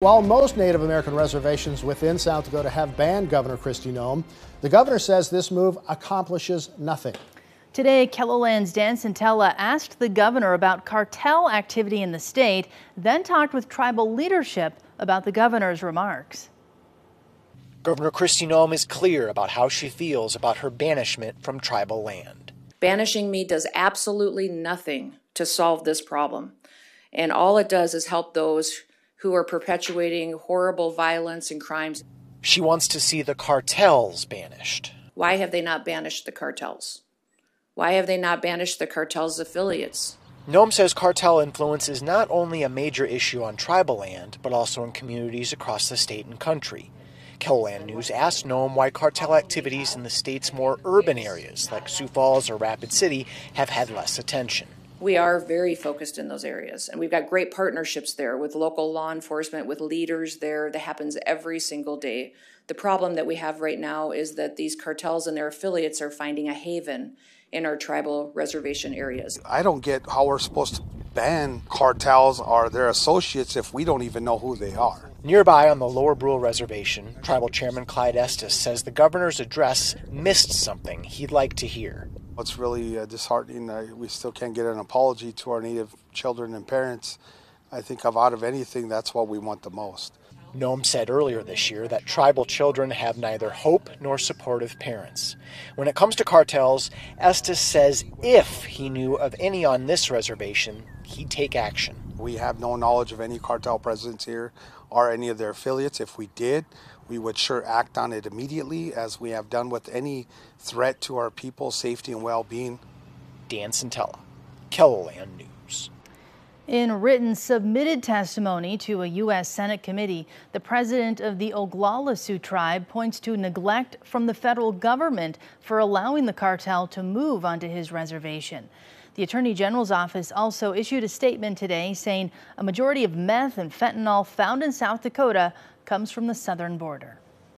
While most Native American reservations within South Dakota have banned Governor Kristi Noem, the governor says this move accomplishes nothing. Today, KELOLAND's Dan Santella asked the governor about cartel activity in the state, then talked with tribal leadership about the governor's remarks. Governor Kristi Noem is clear about how she feels about her banishment from tribal land. Banishing me does absolutely nothing to solve this problem. And all it does is help those who are perpetuating horrible violence and crimes. She wants to see the cartels banished. Why have they not banished the cartels? Why have they not banished the cartel's affiliates? Noem says cartel influence is not only a major issue on tribal land, but also in communities across the state and country. KELOLAND News asked Noem why cartel activities in the state's more urban areas, like Sioux Falls or Rapid City, have had less attention we are very focused in those areas. And we've got great partnerships there with local law enforcement, with leaders there. That happens every single day. The problem that we have right now is that these cartels and their affiliates are finding a haven in our tribal reservation areas. I don't get how we're supposed to ban cartels or their associates if we don't even know who they are. Nearby on the Lower Brule Reservation, Tribal Chairman Clyde Estes says the governor's address missed something he'd like to hear. It's really uh, disheartening. Uh, we still can't get an apology to our Native children and parents. I think of out of anything, that's what we want the most. Noem said earlier this year that tribal children have neither hope nor supportive parents. When it comes to cartels, Estes says if he knew of any on this reservation, he'd take action. We have no knowledge of any cartel presence here or any of their affiliates. If we did, we would sure act on it immediately, as we have done with any threat to our people's safety and well being. Dan Santella, KELOLAND News. In written submitted testimony to a U.S. Senate committee, the president of the Oglala Sioux tribe points to neglect from the federal government for allowing the cartel to move onto his reservation. The Attorney General's office also issued a statement today saying a majority of meth and fentanyl found in South Dakota comes from the southern border.